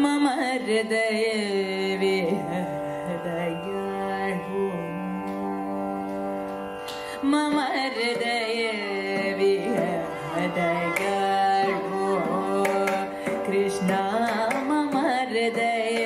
मम हृदयगर मम हृदये दो कृष्णा मम हृदये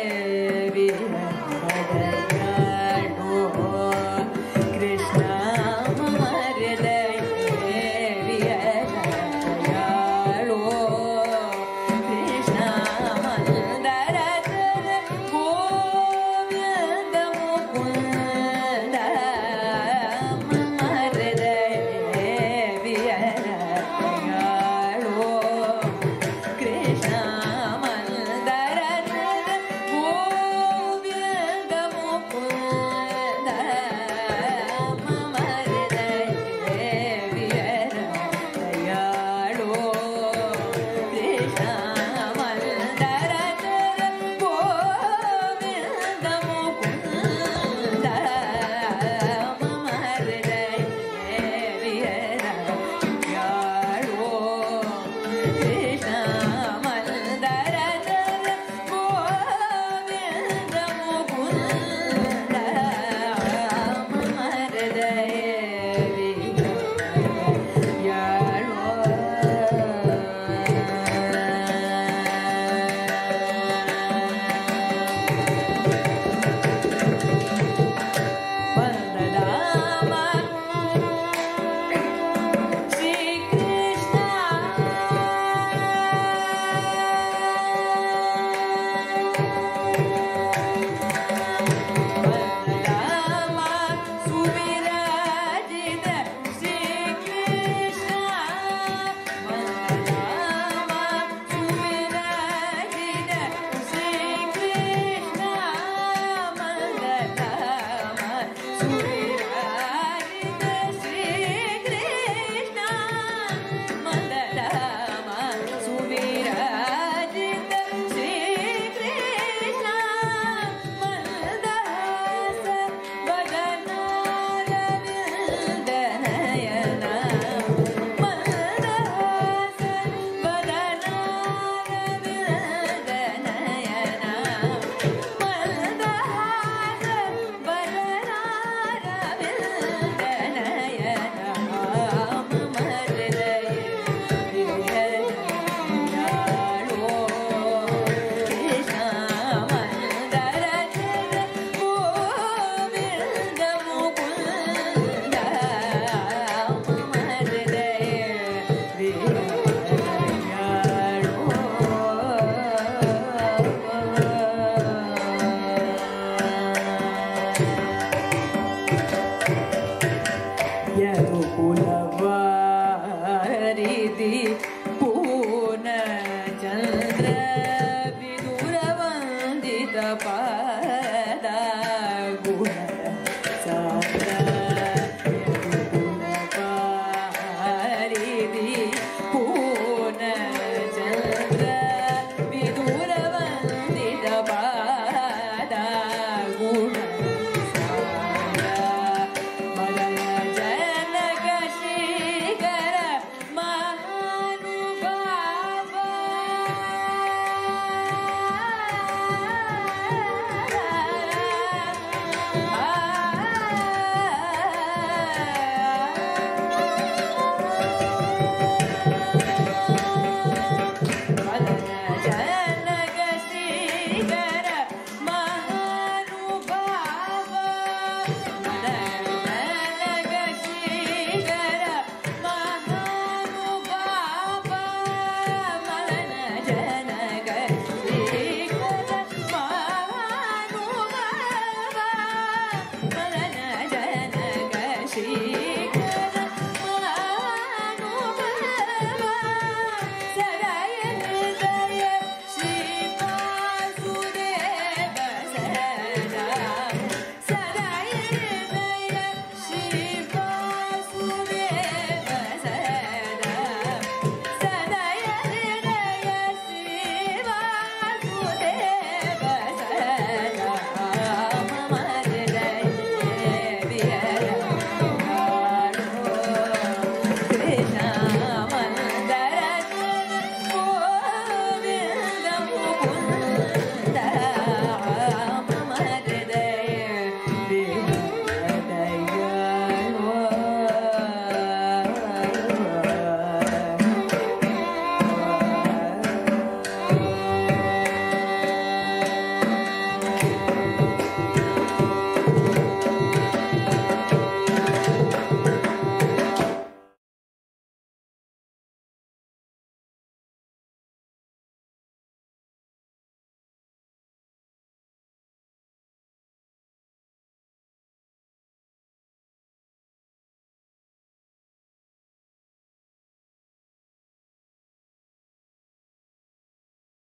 दी